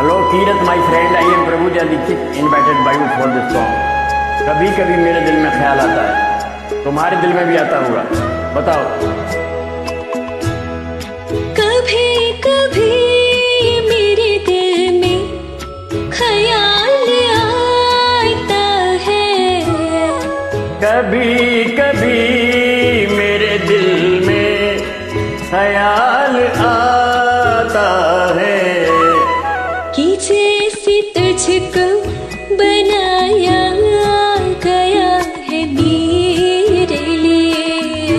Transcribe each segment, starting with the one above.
Hello, Kirat, my friend. I am Prabhu Dixit, invited by you for this song. कभी कभी मेरे दिल में ख्याल आता है तुम्हारे दिल में भी आता होगा बताओ कभी कभी मेरे दिल में ख्याल आता है कभी कभी मेरे दिल में ख्याल आता जैसे तुझको बनाया गया है मेरे लिए।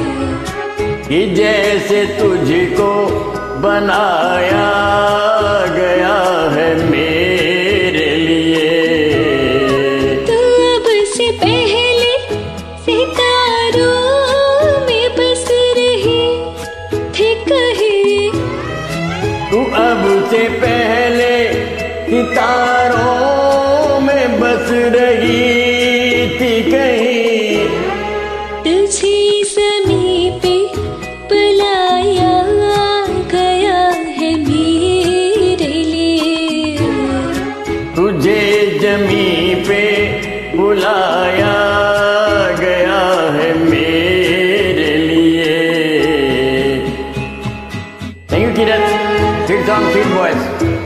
कि जैसे तुझको बनाया गया है मेरे लिए। तो अब से पहले सितारों में बस रही थी कहीं। तू अब से पहले तारों में बस रही थी कहीं। तुझे पे बुलाया गया है मेरे लिए। तुझे जमी पे बुलाया गया है मेरे लिए। थैंक यू किरण फिर सॉन्ग फिर वॉइस